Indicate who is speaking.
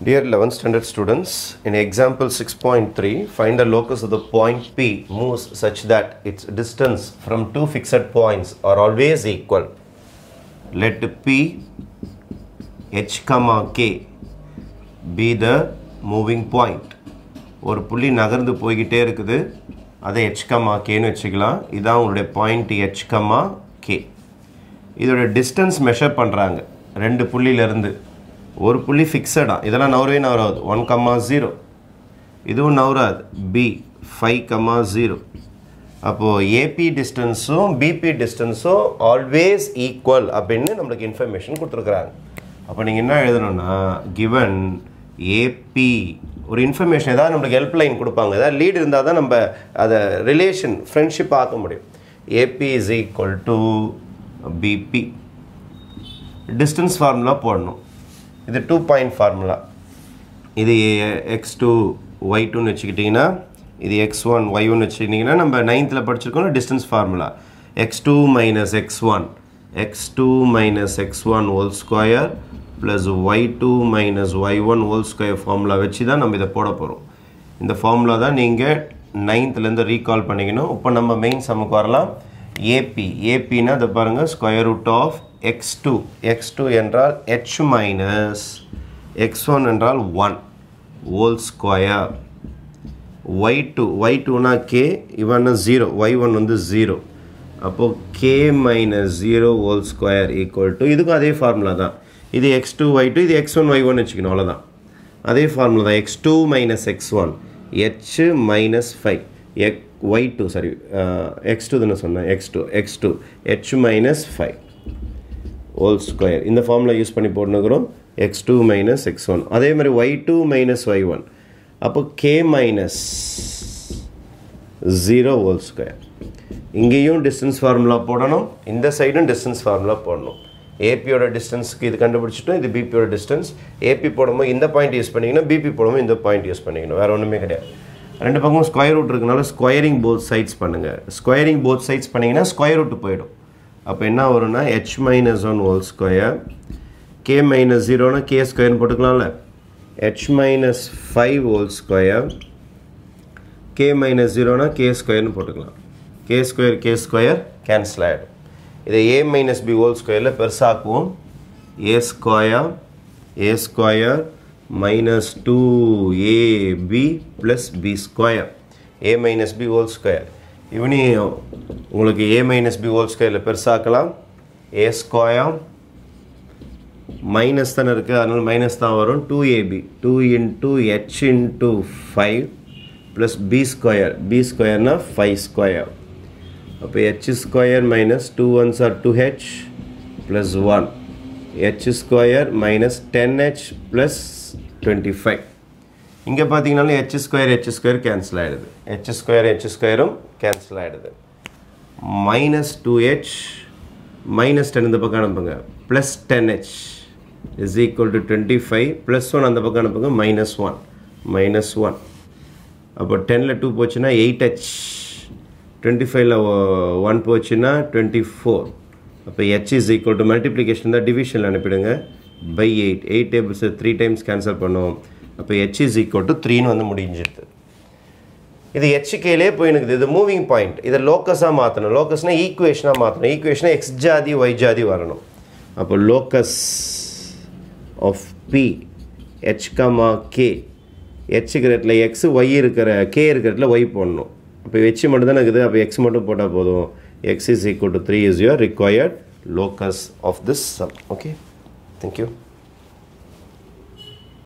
Speaker 1: Dear 11th standard students, in example 6.3, find the locus of the point P moves such that its distance from two fixed points are always equal. Let P, H, K be the moving point. ஒரு புள்ளி நகர்ந்து போய்கிட்டே இருக்குது அதை H கம்மா கேன்னு வச்சுக்கலாம் இதான் உங்களுடைய point H comma K இதோட டிஸ்டன்ஸ் மெஷர் பண்ணுறாங்க ரெண்டு புள்ளியிலேருந்து ஒரு புள்ளி ஃபிக்ஸடாக இதெல்லாம் நவரவே நவராது. ஒன் கம்மா ஜீரோ இதுவும் நவராது. பி ஃபைவ் கம்மா ஜீரோ அப்போது ஏபி டிஸ்டன்ஸும் பிபி டிஸ்டன்ஸும் ஆல்வேஸ் ஈக்குவல் அப்படின்னு நம்மளுக்கு இன்ஃபர்மேஷன் கொடுத்துருக்குறாங்க. அப்போ நீங்கள் என்ன எழுதணும்னா கிவன் ஏபி ஒரு இன்ஃபர்மேஷன் ஏதாவது நம்மளுக்கு ஹெல்ப்லைன் கொடுப்பாங்க. ஏதாவது லீடு இருந்தால் தான் நம்ம அதை ரிலேஷன் ஃப்ரெண்ட்ஷிப் ஆக்க முடியும். AB is equal to PB distance formula போடணும். இது டூ பாயிண்ட் ஃபார்முலா இது எக்ஸ் டூ ஒய் டூன்னு வச்சுக்கிட்டிங்கன்னா இது எக்ஸ் ஒன் ஒய் ஒன் வச்சுக்கிட்டிங்கன்னா நம்ம நைன்த்தில் படிச்சிருக்கோம் distance formula X two minus X one X two minus X one whole square plus Y two minus Y one whole square formula வச்சு தான் நம்ம இதை போட போகிறோம் இந்த ஃபார்முலா தான் நீங்கள் நைன்த்துலேருந்து ரீகால் பண்ணிக்கணும். இப்போ நம்ம மெயின் சம்முக்கு வரலாம். ஏபி ஏபின்னா அதை பாருங்கள் square root of X two X two என்றால் ஹெச் மைனஸ் எக்ஸ் ஒன் என்றால் one whole square Y two Y டூனா கே இவன்னா ஜீரோ ஒய் ஒன் வந்து ஜீரோ அப்போது K minus zero whole square equal to இதுக்கும் அதே ஃபார்முலா தான். இது எக்ஸ் டூ ஒய் டூ இது எக்ஸ் ஒன் ஒய் ஒன் வச்சுக்கணும் அவ்வளோதான் அதே ஃபார்முலா தான் X two minus X one H minus five X Y two sorry X two தானே சொன்னேன் X two X two H minus five whole square இந்த ஃபார்மில் use பண்ணி போட்டுனுக்குறோம் X two minus X one அதே மாதிரி Y two minus Y one அப்போ K minus zero whole square இங்கேயும் distance formula போடணும். இந்த சைடும் டிஸ்டன்ஸ் ஃபார்முலா போடணும். ஏபியோட டிஸ்டன்ஸ்க்கு இது கண்டுபிடிச்சிட்டோம். இது பிபியோட டிஸ்டன்ஸ் ஏபி போடும்போது இந்த பாயிண்ட் யூஸ் பண்ணிக்கணும். பிபி போடும்போது இந்த பாயிண்ட் யூஸ் பண்ணிக்கணும். வேறு ஒன்றுமே கிடையாது. ரெண்டு பக்கமும் ஸ்கொயர் ரூட் இருக்கனால ஸ்கொயரிங் போத் சைட்ஸ் பண்ணுங்கள் ஸ்கொயரிங் போத் சைட்ஸ் பண்ணிங்கன்னா ஸ்கொயர் ரூட் போயிடும். அப்போ என்ன வரும்னா H minus one whole square K minus ஜீரோனா K ஸ்கொயர்னு போட்டுக்கலாம்ல. H minus five whole square K minus ஜீரோனா K ஸ்கொயர்னு போட்டுக்கலாம். K square K square cancel ஆகிடும் இதை ஏ மைனஸ் பி ஹோல் ஸ்கொயரில் பெருசாக்குவோம். A square A square minus two AB plus B square A minus B whole square இவனையும் உங்களுக்கு A minus B whole ஸ்கொயரில் பெருசாக்கலாம். A square minus தானே இருக்குது அதனால் மைனஸ் தான் வரும். Two AB two into H into five plus B square B ஸ்கொயர்னா five square அப்போ H square minus two ones are two H plus one H square minus ten H plus twenty five இங்கே பார்த்தீங்கனாலும் H square H square cancel ஆகிடுது H square H ஸ்கொயரும் cancel ஆகிடுது minus two H minus ten இந்த பக்கம் அனுப்புங்க. Plus ten H is equal to twenty five plus one அந்த பக்கம் அனுப்புங்க மைனஸ் ஒன் மைனஸ் ஒன் அப்போ டெனில் டூ போச்சுன்னா எயிட் ஹெச் டுவெண்ட்டி ஃபைவ்ல ஒன் போச்சுன்னா டுவெண்ட்டி ஃபோர் அப்போ H is equal to multiplication தான் டிவிஷனில் அனுப்பிடுங்க. By eight eight tables three times cancel பண்ணுவோம். அப்போ ஹெச் இஸ் ஈக்குவல் டு த்ரீன்னு வந்து முடிஞ்சிருது. இது ஹெச்கேலே எனக்கு இது மூவிங் பாயிண்ட் இதை லோக்கஸாக மாற்றணும் லோக்கஸ்னால் ஈக்குவேஷனாக மாற்றணும் ஈக்குவேஷனாக எக்ஸ் ஜாதி ஒய் ஜாதி வரணும். அப்போ locus of P H comma K ஹெச்சுக்கிற இடத்துல எக்ஸ் ஒய் இருக்கிற கே இருக்கிற இடத்துல ஒய் போடணும். அப்போ ஹெச் மட்டும் தான் இருக்குது. அப்போ எக்ஸ் மட்டும் போட்டால் போதும். X is equal to three is your required locus of this sub okay thank you